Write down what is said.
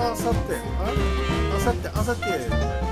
あさって。あ？さってあさって。